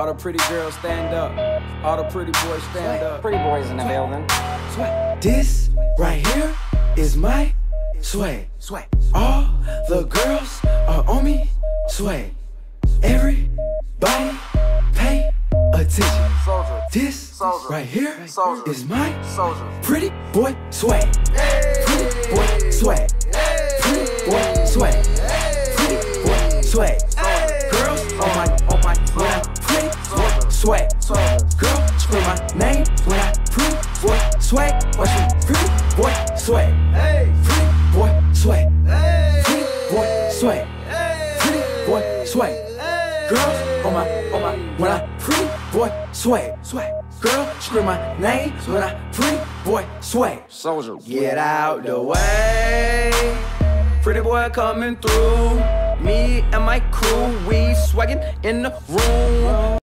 All the pretty girls stand up. All the pretty boys stand up. Pretty boys in the building. Swag. This right here is my swag. Swag. All the girls are on me. Swag. Everybody pay attention. Soldier. This Soldier. right here Soldier. is my Soldier. pretty boy swag. Pretty boy swag. Pretty boy swag. Pretty boy swag. Swag. Girl scream my name when I pretty boy swag. Watch me pretty boy swag. Pretty boy swag. Pretty boy swag. Pretty boy swag. Girls on my on my when I pretty boy swag. Swag. Girl scream my name when I pretty boy swag. Soldier. Get out the way. Pretty boy coming through. Me and my crew, we swaggin' in the room.